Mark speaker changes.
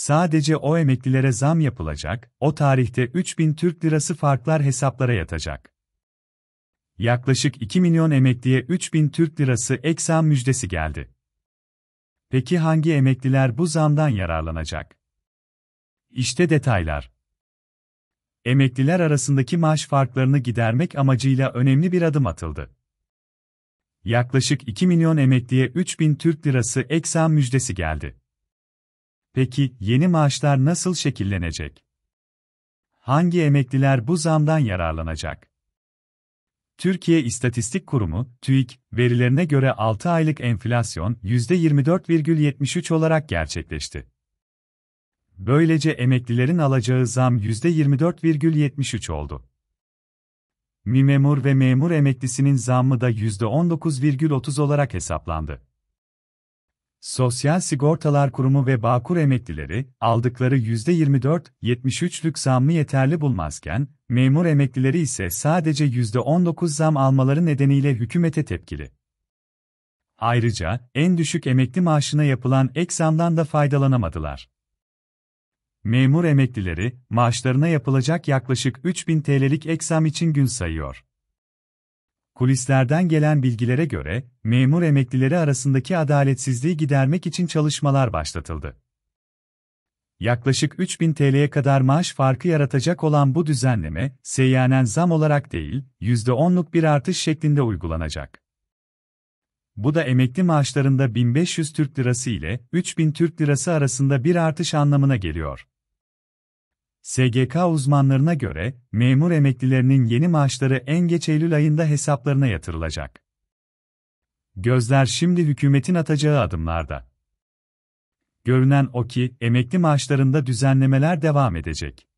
Speaker 1: Sadece o emeklilere zam yapılacak, o tarihte 3000 Türk Lirası farklar hesaplara yatacak. Yaklaşık 2 milyon emekliye 3000 Türk Lirası ek zam müjdesi geldi. Peki hangi emekliler bu zamdan yararlanacak? İşte detaylar. Emekliler arasındaki maaş farklarını gidermek amacıyla önemli bir adım atıldı. Yaklaşık 2 milyon emekliye 3000 Türk Lirası ek zam müjdesi geldi. Peki yeni maaşlar nasıl şekillenecek? Hangi emekliler bu zamdan yararlanacak? Türkiye İstatistik Kurumu, TÜİK, verilerine göre 6 aylık enflasyon %24,73 olarak gerçekleşti. Böylece emeklilerin alacağı zam %24,73 oldu. Mi memur ve memur emeklisinin zammı da %19,30 olarak hesaplandı. Sosyal Sigortalar Kurumu ve Bağkur emeklileri, aldıkları %24-73'lük zammı yeterli bulmazken, memur emeklileri ise sadece %19 zam almaları nedeniyle hükümete tepkili. Ayrıca, en düşük emekli maaşına yapılan ek zamdan da faydalanamadılar. Memur emeklileri, maaşlarına yapılacak yaklaşık 3000 TL'lik ek zam için gün sayıyor. Kulislerden gelen bilgilere göre, memur emeklileri arasındaki adaletsizliği gidermek için çalışmalar başlatıldı. Yaklaşık 3000 TL'ye kadar maaş farkı yaratacak olan bu düzenleme, seyyanen zam olarak değil, %10'luk bir artış şeklinde uygulanacak. Bu da emekli maaşlarında 1500 Türk Lirası ile 3000 Türk Lirası arasında bir artış anlamına geliyor. SGK uzmanlarına göre, memur emeklilerinin yeni maaşları en geç Eylül ayında hesaplarına yatırılacak. Gözler şimdi hükümetin atacağı adımlarda. Görünen o ki, emekli maaşlarında düzenlemeler devam edecek.